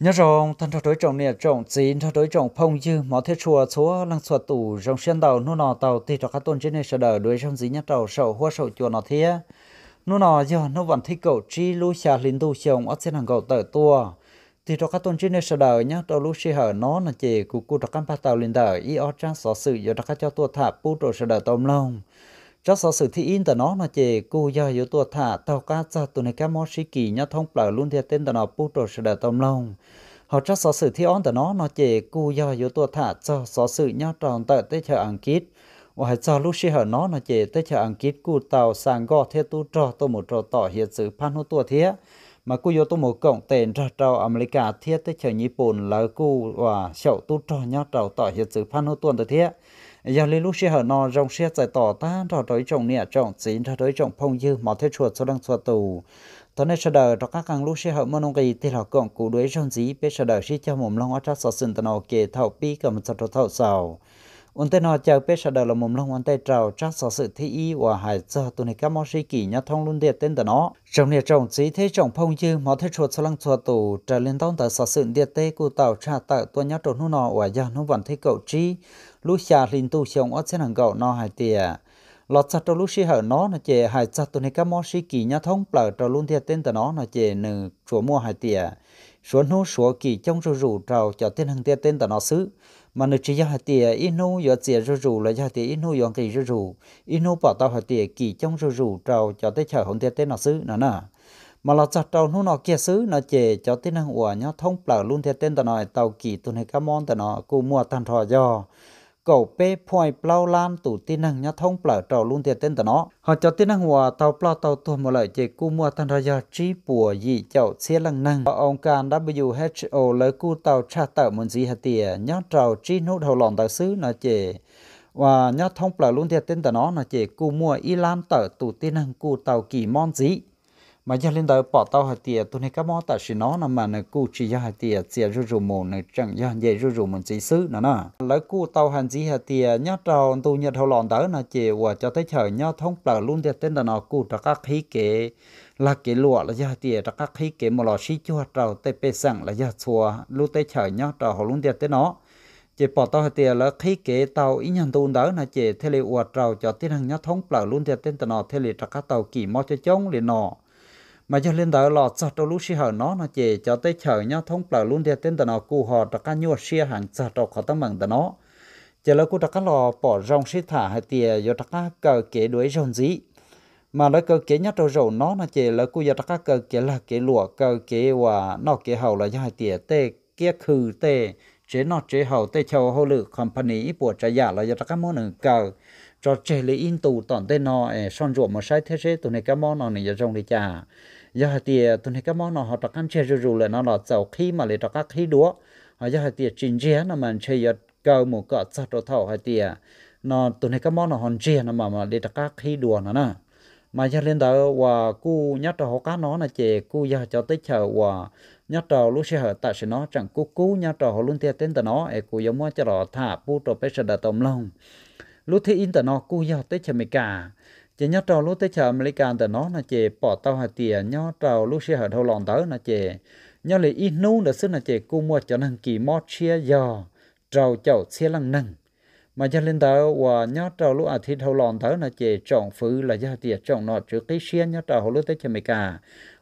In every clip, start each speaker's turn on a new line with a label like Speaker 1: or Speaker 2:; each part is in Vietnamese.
Speaker 1: nhớ rằng thân thọ đối trọng nè trọng chín thọ đối trọng phong dư, mỏ thế chùa, chúa, lăng chùa tủ, rồng xuyên đầu nô nọ tàu thì cho các tôn trên này sợ đời đối trong dí nhất tàu sầu hoa sầu chùa nọ thế nô nọ giờ nó vẫn thích cầu chi lu xà linh tu xiong ở trên hàng cầu tờ tua. Thì cho các tôn trên này sợ đời nhớ tàu lu xì hở, nó là chỉ cụ cụ cho các ba tàu linh đời y ở trang sở sự giờ các cho tua thả pu đồ sợ đời tôm lông cho sở sự thi in tờ nó là chỉ cô giờ yếu tua thả tàu cá cho tụi này các món sĩ kỳ nhá thông bờ luôn theo tên tờ nó pu đồ sẽ đời tôm lông họ cho sở sự thi on tờ nó nó chỉ cô do yếu tua thả cho sở sự nhá tròn tờ tới chờ ăn kít. Và cho lúc sĩ hở nó nó chỉ tới chờ ăn kít cô tàu sang gò thế tu trò tôi một trò tỏ hiện sự phan hô tua thế mà cô yếu tố một cộng tiền ra trò America thiết tới chờ Nhật Bản là cô và sậu tu trò nhá trò tỏ hiện sự phan hô tuần tới thế giờ lấy lúc xe hở nó rong xe giải tỏ ta trò đối trọng nè trọng chín trò đối trọng phong dư mà thế chuột, số đang chuột tù. Tao nên sờ đời các càng lúc xe hở mà nông kỳ thì họ còn cụ đuổi trong dí biết sờ đời sẽ cho mồm long ở trong sở sừng tao nào kể thầu pi cầm cho thầu sầu. Ôn tên họ chờ biết sờ đời là mồm long ôn tay trào trong sở sự thi y và hải giờ tụi này các món sĩ kỳ nhá thông luôn điện tên tao nó trong này trồng gì thế trồng phong dư mà thế chuột lang chuột tù. Trở lên tông tại sở sự điện tê của tàu trà tạo tôi nhá trộn nó nọ và giờ nó vẫn thấy cậu chi lúc xa linh tu xong ở trên hàng gạo nó hài tiệt lọt chặt cho lúc xí hở nó là chè hài chặt tụi này các món xí kỳ nhá thông bờ cho luôn thiệt tên tụi nó là chè nử chúa mua hài tiề số nô số kỳ trong rù rù trào cho tên hàng thiệt tên tụi nó xứ. Mà nử chỉ hài tiề ít nô giờ chè rù rù là hải tiề ít nô dọn kỳ rù rù. Ít nô bảo tao hài tiề kỳ trong rù rù trào cho tới chở hồng thiệt tên nó xứ nè nè. Mà lọt chặt trâu nó nó kia xứ nó chè cho tên hàng ủa nhá thông bờ luôn thiệt tên tụi nó tàu kỳ tụi này các món tụi nó cù mua tan thò do cầu bê phoi plau lan tủ tin năng nhá thông plau trầu luôn tiền tên tờ nó. Họ cho tin năng hòa tàu plau tàu tua một lợi chỉ cu mua tan ra chi bùa gì chậu xe lăng năng. Ông can WHO lấy cu tàu tra tàu muốn gì hạt tiền nhá trầu chi nốt đầu lòn tàu xứ nó chỉ và nhá thông plau luôn tiền tên tờ nó nó chỉ cu mua y lan tờ tủ tin năng cu tàu kỳ mon gì mà giờ lên đời bỏ tao hạt tiền tôi này các món tại nó nằm mà nó cụ chỉ cho hạt tiền chỉ rú rú mồ nó chẳng giờ vậy rú rú mình chỉ xứ nữa nè lấy cụ tao hành gì hạt tiền nhớ trâu tu nhớ thâu lòn tới nè chỉ và cho tới chờ nhớ thông bờ luôn tiền tên là nó cụ cho các khí kế là cái lụa là giờ tiền cho các khí kế một lò xí chua trầu tê pê sẵn là giờ chua luôn tới chờ nhớ trâu họ luôn tiền tên nó. Chỉ bỏ tao hạt tiền là khí kế tao ý nhận tu đỡ là chỉ thế lệ uất trầu cho tiến hành nhớ thông bờ luôn tiền tên là nó thế lệ cho các tàu kỳ mò cho chống liền nó mà cho lên đó lọt cho lúc xí hở nó nó chỉ cho tới chờ nhau thông bờ luôn thì tên nó cụ họ đặt cá nhua xia hàng cho cho khó tăng bằng nó. Chỉ là cụ đặt cá lò bỏ rong xí thả hay tiề do đặt cá cờ kế đuổi rong gì mà lấy cờ kế nhất đầu rầu nó nó chỉ là cụ đặt cá cờ kế là kế lụa, cờ kế và nó kế hậu là do hai tiề tê kia khử tê chế nó chế hậu, tê châu hậu lự company buộc trả giả là cho cá món nửa cờ. Cho chế lấy in tù tòn tên nó son ruộng mà sai thế chế tụi này cá món nó này giờ rong đi chả giờ thì tuần này các món nó họ đặt ăn chơi rồi là nó là giàu khi mà lấy đặt các khí đúa họ giờ thì chính chế nó mình chơi giờ cầu một cọ sát đồ thầu hay thì nó, tuần này các món nó hòn chia nó mà mà lấy đặt các khí đùa nó nè. Mà giờ lên đó và cu nhát trò họ cá nó là chè, cu giờ cho tới chờ và nhát trò lúc sẽ hở tại sẽ nó, chẳng cu cú nhát trò họ luôn theo tên tờ nó ấy cu giống như cho nó thả pu trò bây giờ đã tôm lông. Lúc thì in tờ nó, cu giờ tới chờ mày cả chỉ nhớ trâu lúc tới chờ America từ nó là chế bỏ tàu hạt tiền à. nhớ trâu lúc xe hở thâu lòn tới là chế nhớ lấy ít nu là sức là chế cung mua cho năng kỳ mót chia giò trâu chậu xe lăng nâng. Mà cho lên đó và nhớ trâu lúc à thì thâu lòn tới là chế chọn phứ là do tiền chọn à. nọ trước cái xe, nhớ trâu lúc tới chờ America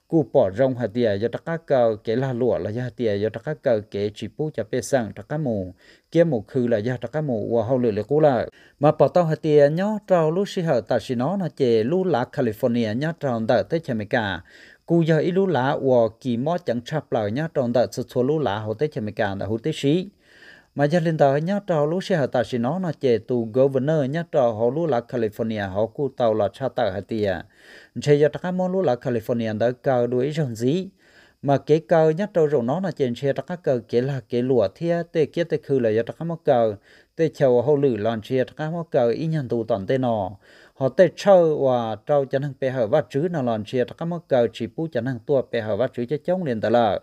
Speaker 1: cú bỏ rong hạt tiền cho tất cả cái là lụa là do tiền cho tất cả cái chỉ bút cho bê sang tất cả mù. Kia mù khư là do tất cả mù và hậu lửa là cú là mà bỏ tao hạt tiền nhó trâu lúc xí hở ta xí nó là chè lu lá California nhó trâu đợi tới chè mày cả cú giờ ít lu lá và kỳ mót chẳng chập lại nhó trâu đợi sự số lu lá hậu tới chè mày cả là hậu tới xí mà giờ lên tàu nhá trâu lúc xe hở tại xí nó là chè tu governor nhá trâu họ lu là California, họ cú tàu là cha tàu hạt tiề chạy giờ tất cả món lu là California đã cao đuổi rồng gì mà cái cờ nhá trâu rồi nó là chạy xe tất cả cờ cái là cái lụa thia, tê kia tê khư là giờ tất cả món cờ. Tê chầu họ lử lòn xe tất cả món cờ ý nhận tù toàn tê nọ họ tê trâu và trâu chân hàng bè hở vắt chữ nào lòn xe tất cả món cờ, chỉ bù chân hàng tua bè hở vắt chữ cho chống liền tờ lợ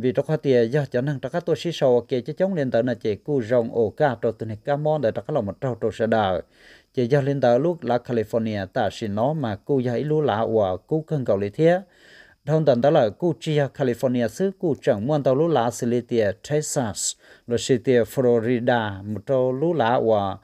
Speaker 1: vì trong khoa tiền do cho năng tất cả tôi xí sầu kê cho chống lên tới là chỉ cu rồng ổ ca trâu từ này cá món để tất cả lòng một trâu trâu sẽ đào chỉ do lên tới lúc là California ta xin nó mà cu dạy lúa lạ và cu cân cầu lý thế thông tận đó là cu chia California xứ cu chẳng muôn tàu lúa lá xử lý tiệt Texas, rồi xử tiệt Florida, một trâu lúa lá và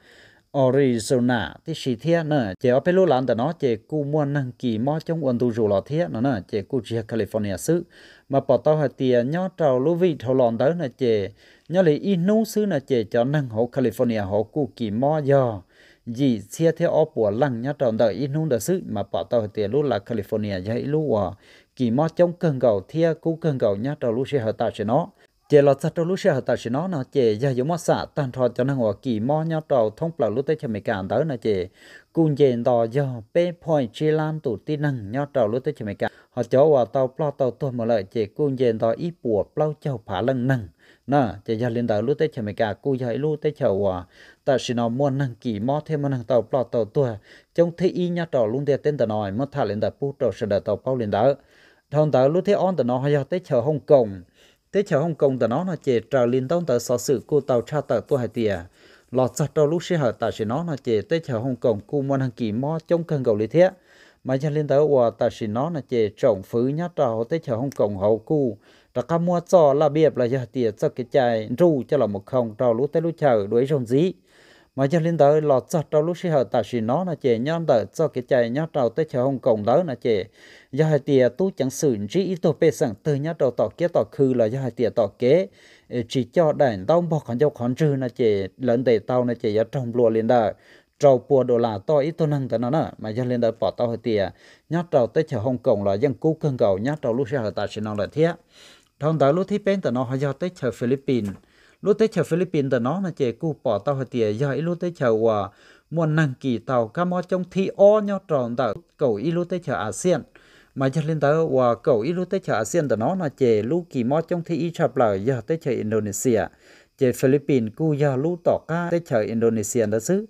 Speaker 1: Arizona. Thì chỉ thế nè chỉ ở bên lũ đó nó chỉ cú muôn năng kỳ mò trong quần tu rùa lọ thế nó nè chỉ cú chia California xứ. Mà bỏ tàu hạt tiền nhớ tàu lũ vị thầu lòn đó là chỉ nhớ lấy in xứ là chỉ cho năng hộ California hộ cú kỳ mò do. Gì xe theo ở bùa lăng nhá trầu đợi in đó xứ, mà bỏ tàu tiền lúa là California dạy lúa à kỳ mò trong cơn gầu thia cú cơn gầu nhá trầu lúa xe hợp ta cho nó chế lọt sát trong lúc xe hợp ta nó nó chế gia giống mất xạ, tan thọ cho năng hòa kỳ mò nhau trâu thông bảo lúc tới cho mấy cản tới nó chế cung dền đò do bê point chi lan tụ tin năng nhau trâu lúc tới cho mấy cản họ cho hòa tàu, plo tàu tôi mà lợi chế cung dền đò ít bùa plo châu phá lăng năng. Nè chế gia lên đạo lúc tới cho mấy cả cú dạy lúc tới cho hòa ta chỉ nó muốn năng kỳ mò thêm mà năng tàu, plo tàu tôi. Trong thế y nhau trâu luôn để tên tờ nói mất thả lên đạo pu trâu sẽ đảo tàu bao lên đạo thằng tàu lúc thế on tờ nó hay tới chờ Hồng Kông tới chờ Hồng Kông tớ nó là chỉ trở liên tông tớ sở sự cô tàu cha tờ tôi hải tiề à. lọt giật đầu lúc sẽ hở tại chỉ nó là chỉ tới chờ Hồng Kông cô Môn hàng kỳ mò trong cơn gầu lý thế mà cho liên tớ qua tại chỉ nó là chỉ trồng phứ nhát trò tới chờ Hồng Kông hậu cu. Đã cá mua cho là biệt là giờ tiề à cho cái chạy ru cho là một không, trò lúc tới lúc chờ đuổi rồng dí mà cho linh tới lọt giật đầu lúc sẽ hở tớ nó là chỉ nhon tớ cho cái chạy nhau trò tới chờ Hồng Kông đó là chỉ do hai tia tu chẳng xử trí tổ bê sẵn từ nhá đầu tỏ kia tỏ khư là do hai tia tỏ kế. Ờ, chỉ cho đàn đông bỏ con dâu con trừ là chỉ lớn để tao là chỉ ở trong lúa liền đời. Trâu bùa đồ là to ít tôi năng tới nó nè, mà do lên đời bỏ tao hai tia nhát trâu tới chờ Hồng Kông là dân cú cơn cầu, nhát trâu lúc sau ta sẽ nó là thiết trong đó lúc thi bên tao nó, họ do tới chờ Philippines lúc tới chào Philippines đó nó là chế cú bỏ tàu hai tia giờ ít lúc tới chào hòa muốn năng kỳ tàu cá mò trong thi o nhau tròn tàu, cầu ít lúc tới chào ASEAN mà cho lên tới hòa cầu ít lúc tới chào ASEAN đó nó là chế lúc kỳ mò trong thi ít chập lời giờ tới chào Indonesia. Chế Philippines cu giờ lúc tỏ ca tới chào Indonesia đó xứ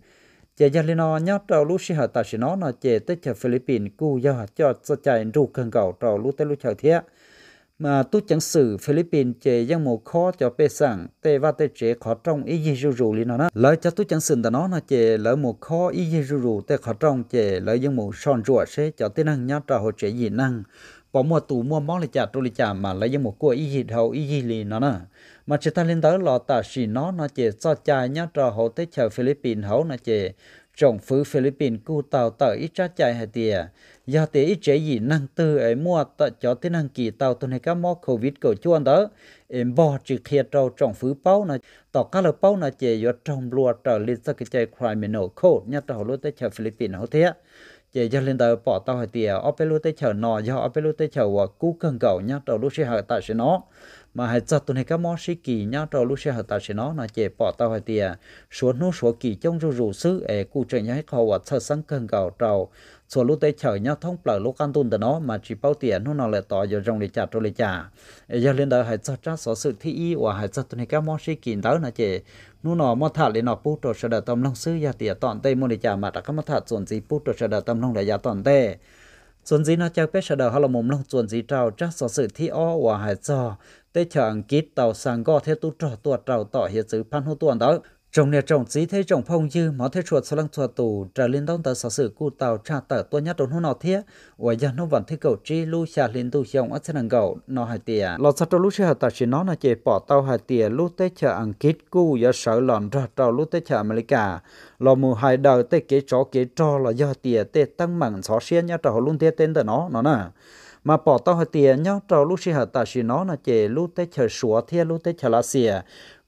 Speaker 1: chế giờ lên nó nhớ trâu lúc sĩ hợp ta sĩ nó là chế tới chợ Philippines cu giờ cho cho chạy ru cần cầu trâu lúc tới lúc chợ thiệt mà tu chẳng sử Philippines chế dân một khó cho bê sẵn, tê và tê chế khó trong ý gì rù rù lý nó lợi cho tu chẳng sử ta nó là chế lợi một khó ý gì rù rù tê khó trong chế lợi dân một son rùa sẽ cho tê năng nhá trò hồ chế gì năng. Bỏ mua tù mua món lì chả tu lì chả mà lợi dân một cua ý gì hậu ý gì lý nó nó mà chế ta lên tới lò ta xì nó nó chế cho chai nhá trò hồ tê chờ Philippines hậu, nó chế trong phứ Philippines cu tàu tờ ít trái chạy hay tìa? Do thì ít chế gì năng tư ấy mua tờ cho thế năng kỳ tàu tuần này các mỏ covid cầu chuan đó. Em bỏ chỉ kia trâu trong phứ bao này tỏ các là bao này chế do trong lúa trở lên sau cái chạy criminal code nhá tàu lúa tới chờ Philippines hậu thế chế cho lên tàu bỏ tàu hay tìa ở bên lúa tới chờ nọ do ở bên lúa tới chờ và cú cần cầu nhá tàu lúa sẽ hở tại sẽ nó mà hãy cho tụi này các món sĩ kỳ nhá, trò lúc xe hợp tạo sẽ nó là chế bỏ tao hay tiề số nô số kỳ trong rù rù sư ở cụ trình nhá họ và thật sáng cần gạo trầu. Số lúc tới chở nhá, thông bờ lúc ăn tuần nó, mà chỉ bao tiền nó nó lại tỏ giờ trong để trả cho để trả. Giờ lên đó hãy cho cha số sự thi y và hãy cho tụi này các món sĩ kỳ đó là chế nó nó mà thả lên nó bút trò sẽ đợi tâm long sư gia tiề tọn tây mua để trả mà đã các mà thả chuẩn gì bút trò sẽ đợi tâm long để giá tọn tây chuẩn gì nó chắc biết sẽ đợi họ là mồm long chuẩn gì trao chắc số sự thi o và hay cho tế chẳng kít tàu sang gò theo tu trò tuột trào tỏ hiện sự phan hô tuần đó trong nhà trọng chỉ thấy trọng phong dư máu thấy chuột số lăng chuột tù, trở lên đông tờ sở sự cụ tàu trả tờ tôi nhát đồn hôn nọ thiết và giờ nó vẫn thấy cầu chi lu xả lên tu dòng ở trên gầu, nó hai tìa. Lọt sát lu hợp tờ chỉ nó là chỉ bỏ tàu hai tìa lu tế chờ ăn kít cu giờ sợ lòn ra trâu lu tế chờ America. Lò mù hai đời tế kế chó kế trò là do tìa tế tăng mảng xó xiên nhá trò luôn tế tên tờ nó nó nè. Mà bỏ tao hai tiền nhá trâu lúc xí hạt ta chỉ nó là chỉ lúc tới chờ sủa thiết lúc tới chờ lá xìa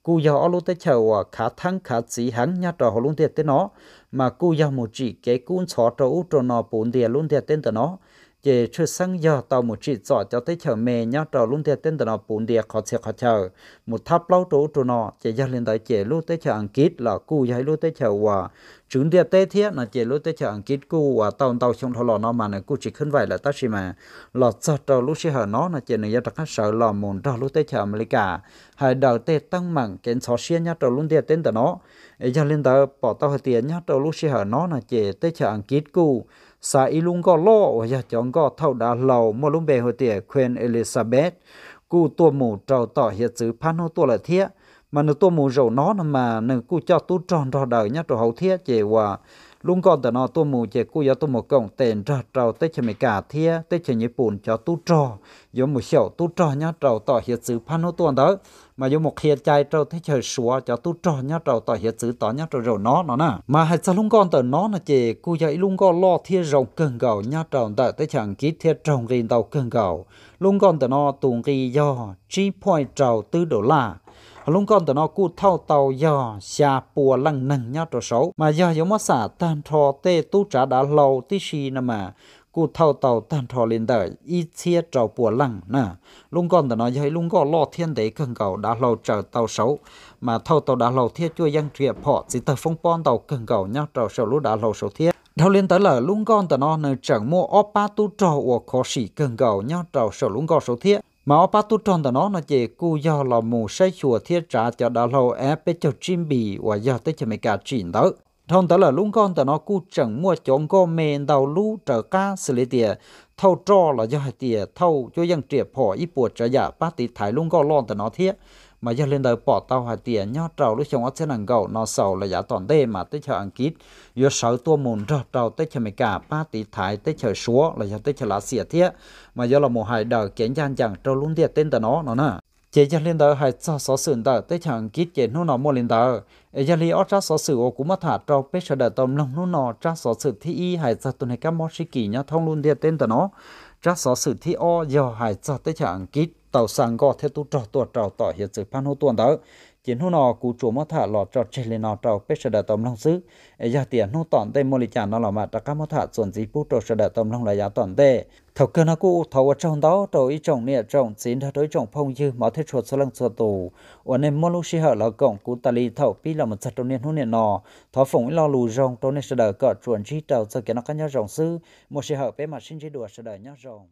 Speaker 1: cú giờ lúc tới chờ và khả thắng khả chỉ hắn nhá trò họ luôn tiệt tới nó, mà cú giờ một chỉ cái cuốn xó trâu trâu nó bốn tiệt luôn tiệt tên tới nó chế chư sang giờ tàu một chỉ dọ cho tới chợ mẹ nhá, trò luôn theo tên tới nó bốn tiền khó chờ khó chờ. Một tháp lâu trụ trụ nó chế giờ lên tới chế lúc tới chợ ăn kít là cú giấy lúc tới chợ hòa. Chúng địa tê thiết là chỉ lúc tới chợ ăn kít cú hòa, tàu tàu trong thọ lò nó mà này cú chỉ khấn vậy là ta chỉ mà. Lò sợ trò lúc xí hở nó là chỉ này cho các sợ lò mồn trò lúc tới chờ America. Hai đầu tê tăng mặn kén xó xiên nhá, trò luôn theo tên tờ nó. Ấy lên tới, bỏ tàu hơi tiền nhá, trò lúc xí hở nó là chỉ tới chợ ăn kít cú sa y lung có lo và giờ chọn có thâu đã lầu mua lung bề hồi tiền e queen Elizabeth. Cú tua mù trâu tỏ hiện sự phan hô tua là thiết mà nó tôi muốn rầu nó mà nó cú cho tu tròn rõ đời nhá rồi hậu thiết chế và luôn còn từ nó tu mù chế cú yếu tu mù cộng tiền ra trâu tết cho mày cả thia tết cho nhật bùn cho tu trò. Yếu một xẻo tu trò nhá trâu tỏ hiện sự phan hô tuần đó. Mà yếu một hiện trai trâu tết chờ xóa cho tu trò nhá trâu tỏ hiện sự tỏ nhá trâu rồi nó nó nè mà hay sao luôn còn từ nó là chế cú yếu luôn còn lo thia rồng cơn gạo nhá trâu đợi tết chẳng ký thia trồng riêng tàu cơn gạo luôn còn từ nó tuồng ghi do, chi point trâu tư đô la lung con tụi nó, cú thâu tàu giờ xa bùa lăng nâng nhau trò xấu. Mà giờ giống mà xả tan thò tê tu trả đã lâu tí xì nè mà. Cú thâu tàu tan thò lên đời, y chia trò bùa lăng nè. Lung con tụi nó giờ lung con lo thiên đế cần cầu đã lâu chờ tàu xấu. Mà thâu tàu đã lâu thiết chua dân triệt họ chỉ tờ phong pon tàu cần cầu nhau trò xấu lúc đã lâu xấu thiết. Đầu lên tới là lung con tụi nó nơi chẳng mua opa tu trò của khó sĩ cần cầu nhau trò xấu lung con xấu thiết mà ba tu tròn đó nó chỉ cú do là mù say chùa thiết trả cho đã lâu ép bê cho chim bì và do tới cho mấy cả chuyện đó. Thông đó là lúc con tao nó cú chẳng mua chọn có men đầu lú trở cá xử lý tiền thâu trò là do hai tiền thâu cho dân triệt bỏ ít buộc trở giả ba tỷ thái lúc con lon tao nó thiết mà giờ lên đời bỏ tàu hoài tiền nhớ trâu lúc trong ở trên hàng gầu, nó sầu là giả toàn đê mà tới chờ ăn kít. Giờ sáu tua mồn trâu trâu tới chờ mày cả ba tỷ thái, tới chờ xúa, là giờ tới chờ lá xỉa thiết mà giờ là một hai đời kiến gian chẳng, trâu luôn tiệt tên tờ nó nó nè chế cho lên đời hai cho số sườn đời, tới chờ ăn kít chế nó nó mua lên đời. Ấy giờ li ở tra số sử của cũng mất thả trâu bé sợ đời tôm lông nó nó tra số sử thi y hai giờ tuần này các món sĩ kỳ nhá thông luôn tiệt tên tờ nó. Tra số sử thi o, giờ hai giờ tới chờ ăn kít tàu sang gò theo tu trò tua trò tỏ hiện sự phan hô tuần đó chiến hô nọ cú chủ mất thả lọ trò chơi lên nọ trò bế sờ đờ tôm long sứ ấy giờ tiền hô tọn tây mô lì chả nó là mà đã cám mất thả chuẩn gì bút trò sờ đờ tôm long là giá tọn tê. Thầu cơ nó cú thầu ở trong đó trò ý trồng nè trồng chín thầu đối trồng phong dư mà thế chuột số lăng chuột tù. Ở nên mô lúc sĩ hở là cổng cú tà li thầu pi là một chặt trong niên hô niên nọ thọ phồng lo lù rong trong nên sờ đờ cọ chuẩn chi trầu cho kiến nó cá nhau rồng sư một sĩ hở bế mặt sinh chi đùa sờ đờ nhau rồng